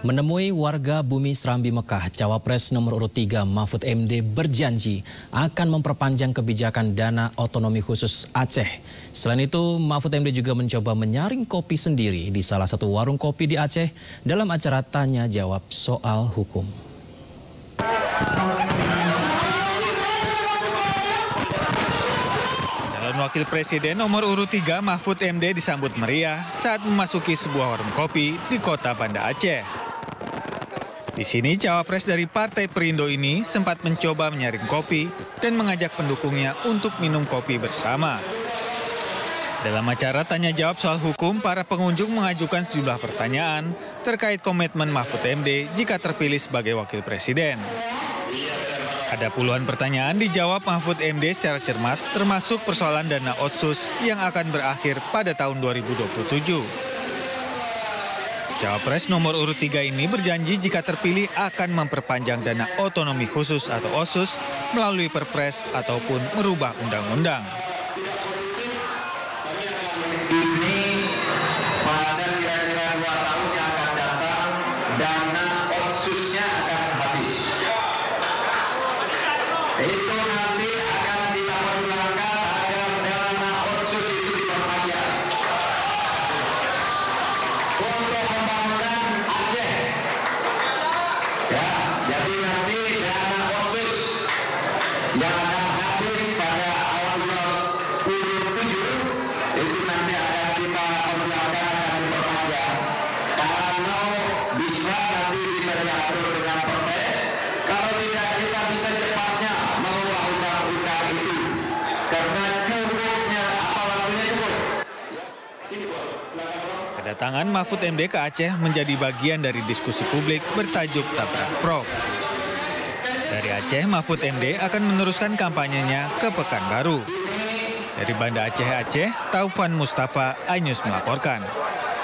Menemui warga bumi Serambi Mekah, Cawapres nomor urut 3 Mahfud MD berjanji akan memperpanjang kebijakan dana otonomi khusus Aceh. Selain itu, Mahfud MD juga mencoba menyaring kopi sendiri di salah satu warung kopi di Aceh dalam acara tanya jawab soal hukum. Calon Wakil Presiden nomor urut 3 Mahfud MD disambut meriah saat memasuki sebuah warung kopi di kota Banda Aceh. Di sini cawapres dari Partai Perindo ini sempat mencoba menyaring kopi dan mengajak pendukungnya untuk minum kopi bersama. Dalam acara tanya jawab soal hukum, para pengunjung mengajukan sejumlah pertanyaan terkait komitmen Mahfud MD jika terpilih sebagai wakil presiden. Ada puluhan pertanyaan dijawab Mahfud MD secara cermat, termasuk persoalan dana otsus yang akan berakhir pada tahun 2027. Cawapres nomor urut 3 ini berjanji jika terpilih akan memperpanjang dana otonomi khusus atau OSUS melalui perpres ataupun merubah undang-undang. Itu nanti Ya, jadi nanti dana otsus yang akan pada awal 2027 itu nanti akan kita perjuangkan akan. Kalau bisa nanti bisa diatur dengan perpres. Kedatangan Mahfud MD ke Aceh menjadi bagian dari diskusi publik bertajuk Tabrak Prof. Dari Aceh, Mahfud MD akan meneruskan kampanyenya ke Pekanbaru. Dari Banda Aceh Aceh, Taufan Mustafa, Ainus melaporkan.